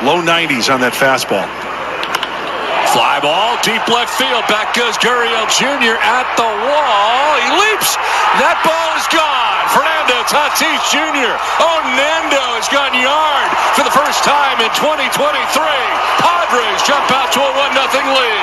Low 90s on that fastball. Fly ball, deep left field. Back goes Gurriel Jr. at the wall. He leaps. That ball is gone. Fernando Tatis Jr. Oh, Nando has gone yard for the first time in 2023. Padres jump out to a 1-0 lead.